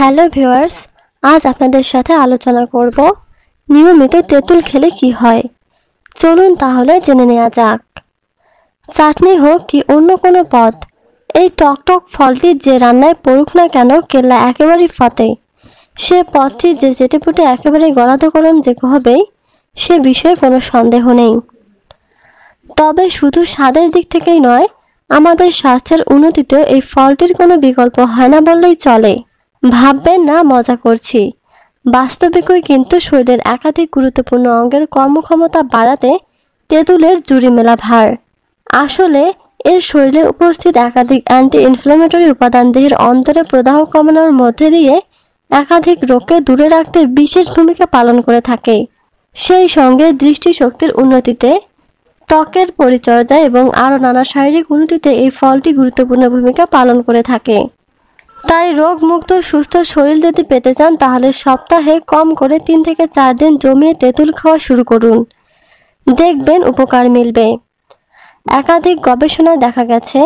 Hello viewers, আজ আপনাদের সাথে আলোচনা করব নিয়মিত তেঁতুল খেলে কি হয়। চলুন তাহলে জেনে নেওয়া যাক। চাটনি হোক কি অন্য কোনো পদ, এই টকটক ফলটি যে রান্নায় পড়ুক না কেন কেল্লা একেবারেই ফতে সে পদটি যে চেটেপুটে একেবারে গলাধকরণ যে হবেই সে বিষয়ে কোনো সন্দেহ নেই। তবে শুধু স্বাদের দিক থেকেই নয়, আমাদের স্বাস্থ্যের উন্নতিতেও এই ফলটির কোনো বিকল্প হয় না বললেই চলে। ভাববেন না, মজা করছি। বাস্তবিকই কিন্তু শরীরের একাধিক গুরুত্বপূর্ণ অঙ্গের কর্মক্ষমতা বাড়াতে তেঁতুলের জুড়ি মেলা ভার। আসলে, এর শরীরে উপস্থিত একাধিক অ্যান্টি ইনফ্লামেটরি উপাদান দেহের অন্তরে প্রদাহ কমানোর মধ্যে দিয়ে একাধিক রোগকে দূরে রাখতে বিশেষ ভূমিকা পালন করে থাকে। সেই সঙ্গে দৃষ্টিশক্তির উন্নতিতে ত্বকের পরিচর্যা এবং আরও নানা শারীরিক উন্নতিতে এই ফলটি গুরুত্বপূর্ণ ভূমিকা পালন করে থাকে। তাই রোগমুক্ত সুস্থ শরীর যদি পেতে চান, তাহলে সপ্তাহে কম করে তিন থেকে চার দিন জমিয়ে তেঁতুল খাওয়া শুরু করুন। দেখবেন উপকার মিলবে। একাধিক গবেষণায় দেখা গেছে,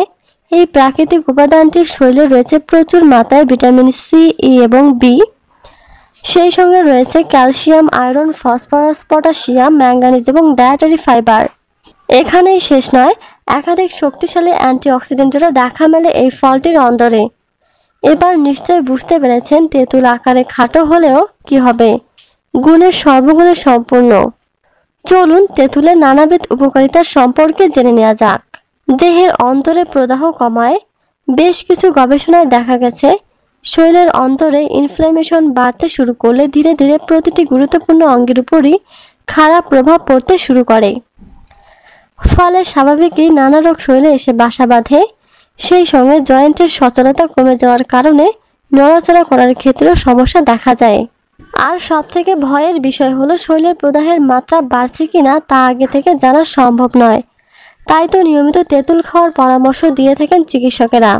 এই প্রাকৃতিক উপাদানটির শরীরে রয়েছে প্রচুর মাত্রায় ভিটামিন সি, ই এবং বি। সেই সঙ্গে রয়েছে calcium, iron, phosphorus, potassium manganese এবং ডায়েটারি ফাইবার। এখানেই শেষ নয়, একাধিক শক্তিশালী অ্যান্টিঅক্সিডেন্টেরও দেখা মেলে এই ফলটির অন্দরে। এবার নিশ্চয় বুঝতে পেরেছেন তেঁতুল আকারে খাটো হলেও কি হবে। গুণের সর্বগুণে সম্পূর্ণ। চলুন তেঁতুলের নানাবিধ উপকারিতার সম্পর্কে জেনে নেওয়া যাক। দেহের অন্তরে প্রদাহ কমায়, বেশ কিছু গবেষণায় দেখা গেছে, শরীরের অন্তরে ইনফ্লামেশন বাড়তে শুরু করলে ধীরে ধীরে প্রতিটি গুরুত্বপূর্ণ অঙ্গের উপরই খারাপ প্রভাব পড়তে শুরু করে। ফলে স্বাভাবিকই নানা রোগ শরীরে এসে বাসা বাঁধে সেই সঙ্গে জয়েন্টের সচলতা কমে যাওয়ার কারণে নড়াচড়া করার ক্ষেত্রেও সমস্যা দেখা যায়। আর সব থেকে ভয়ের বিষয় হলো শরীরের প্রদাহের মাত্রা বাড়ছে কি না তা আগে থেকে জানা সম্ভব নয়। তাই তো নিয়মিত তেঁতুল খাওয়ার পরামর্শ দিয়ে থাকেন চিকিৎসকেরা।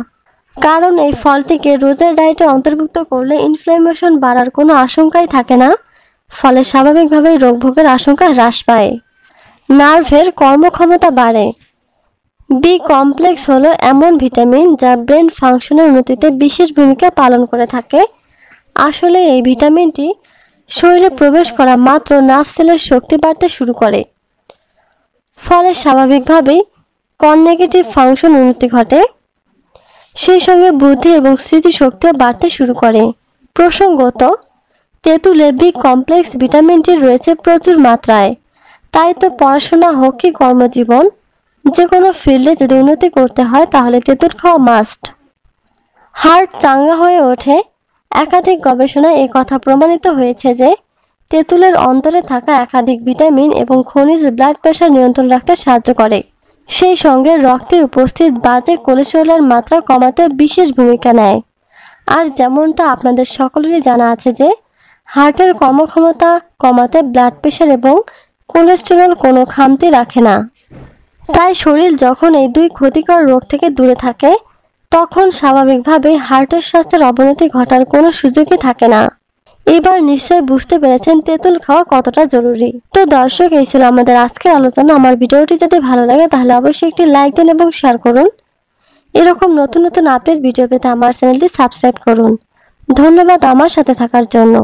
কারণ এই ফলটিকে রোজের ডায়েটে অন্তর্ভুক্ত করলে ইনফ্লামেশন বাড়ার কোনো আশঙ্কাই থাকে না, ফলে স্বাভাবিকভাবেই রোগভোগের আশঙ্কা হ্রাস পায়। নার্ভের কর্মক্ষমতা বাড়ে। বি কমপ্লেক্স হলো এমন ভিটামিন যা ব্রেন ফাংশনের উন্নতিতে বিশেষ ভূমিকা পালন করে থাকে। আসলে এই ভিটামিনটি শরীরে প্রবেশ করা মাত্র নার্ভ সেলের শক্তি বাড়তে শুরু করে। ফলে স্বাভাবিকভাবেই কননেগেটিভ ফাংশন উন্নতি ঘটে। সেই সঙ্গে বুদ্ধি এবং স্মৃতিশক্তিও বাড়তে শুরু করে। প্রসঙ্গত, তেঁতুলে বি কমপ্লেক্স ভিটামিনটি রয়েছে প্রচুর মাত্রায়। তাই তো পড়াশোনা হোক কি কর্মজীবন যে কোনো ফিল্ডে যদি উন্নতি করতে হয়, তাহলে তেঁতুল খাওয়া মাস্ট হার্ট চাঙ্গা হয়ে ওঠে। একাধিক গবেষণায় এই কথা প্রমাণিত হয়েছে যে, তেঁতুলের অন্তরে থাকা একাধিক ভিটামিন এবং খনিজ ব্লাড প্রেশার নিয়ন্ত্রণ রাখতে সাহায্য করে। সেই সঙ্গে রক্তে উপস্থিত বাজে কোলেস্টেরলের মাত্রা কমাতে বিশেষ ভূমিকা নেয়। আর যেমনটা আপনাদের সকলেরই জানা আছে যে, হার্টের কর্মক্ষমতা কমাতে ব্লাড প্রেশার এবং কোলেস্টেরল কোনো খামতি রাখে না। তাই শরীর যখন এই দুই ক্ষতিকর রোগ থেকে দূরে থাকে, তখন স্বাভাবিকভাবে হার্টের স্বাস্থ্যের অবনতি ঘটার কোনো সুযোগই থাকে না। এবার নিশ্চয় বুঝতে পেরেছেন তেঁতুল খাওয়া কতটা জরুরি। তো দর্শক, এই ছিল আমাদের আজকের আলোচনা। আমার ভিডিওটি যদি ভালো লাগে, তাহলে অবশ্যই একটি লাইক দেন এবং শেয়ার করুন। এরকম নতুন নতুন আপডেট ভিডিও পেতে আমার চ্যানেলটি সাবস্ক্রাইব করুন। ধন্যবাদ আমার সাথে থাকার জন্য।